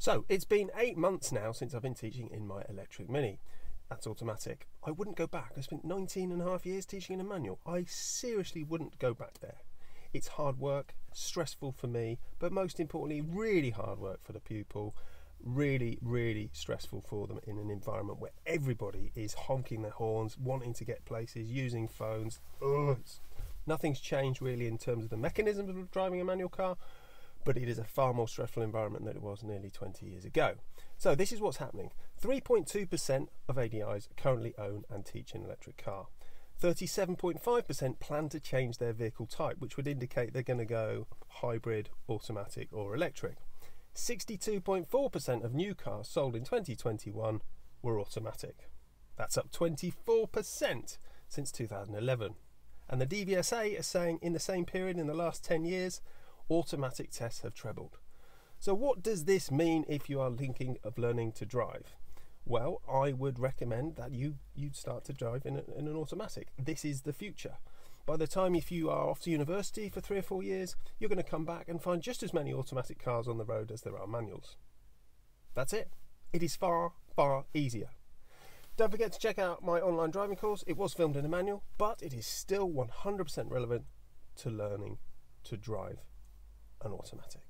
So it's been eight months now since I've been teaching in my electric mini. That's automatic. I wouldn't go back. I spent 19 and a half years teaching in a manual. I seriously wouldn't go back there. It's hard work, stressful for me, but most importantly, really hard work for the pupil. Really, really stressful for them in an environment where everybody is honking their horns, wanting to get places, using phones. Ugh, nothing's changed really in terms of the mechanism of driving a manual car, but it is a far more stressful environment than it was nearly 20 years ago. So, this is what's happening 3.2% of ADIs currently own and teach an electric car. 37.5% plan to change their vehicle type, which would indicate they're going to go hybrid, automatic, or electric. 62.4% of new cars sold in 2021 were automatic. That's up 24% since 2011. And the DVSA is saying in the same period in the last 10 years, automatic tests have trebled. So, what does this mean if you are thinking of learning to drive? Well, I would recommend that you you'd start to drive in, a, in an automatic. This is the future. By the time if you are off to university for three or four years, you're going to come back and find just as many automatic cars on the road as there are manuals. That's it. It is far, far easier. Don't forget to check out my online driving course. It was filmed in a manual, but it is still 100% relevant to learning to drive an automatic.